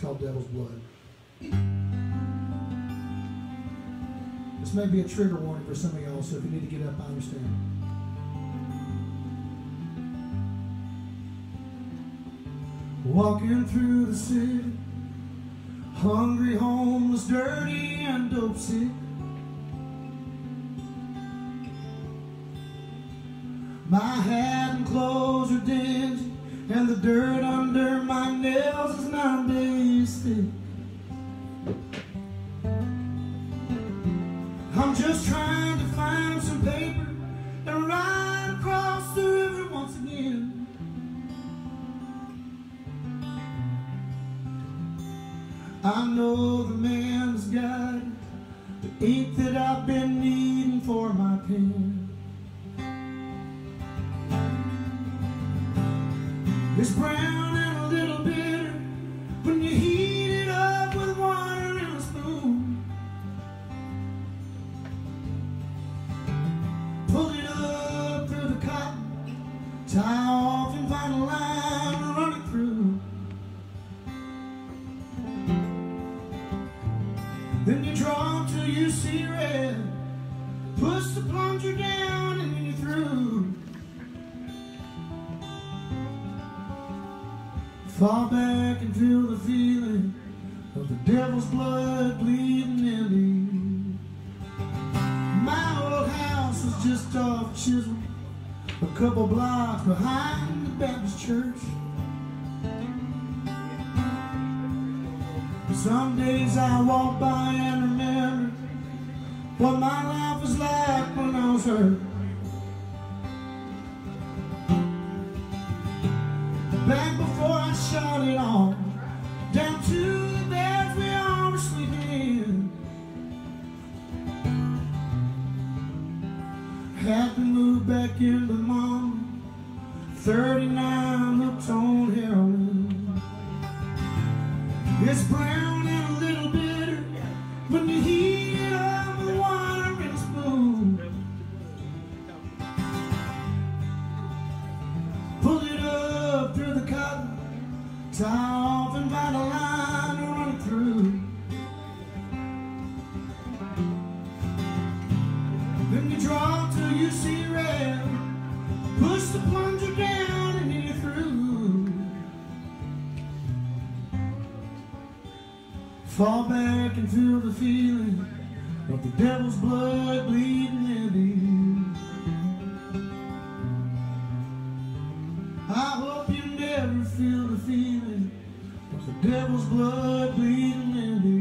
It's called Devil's Blood. This may be a trigger warning for some of y'all, so if you need to get up, I understand. Walking through the city, hungry, homeless, dirty, and dope sick. My hat and clothes are dingy, and the dirt under my nails is nine I'm just trying to find some paper and ride across the river once again. I know the man's got the ink that I've been needing for my pen. It's brown tie off and find a line to run it through. Then you draw till you see red, push the plunger down and then you're through. Fall back and feel the feeling of the devil's blood bleeding in me. My old house was just off Chisholm, a couple blocks behind the Baptist church. Some days I walk by and remember what my life was like when I was hurt. Back before I shut it off, Had to move back into mom, 39 hooked on heroin. It's brown and a little bitter when you heat it up with water and a spoon. Pull it up through the cotton, tie off and find see red, push the plunger down and you're through. Fall back and feel the feeling of the devil's blood bleeding in you. I hope you never feel the feeling of the devil's blood bleeding in you.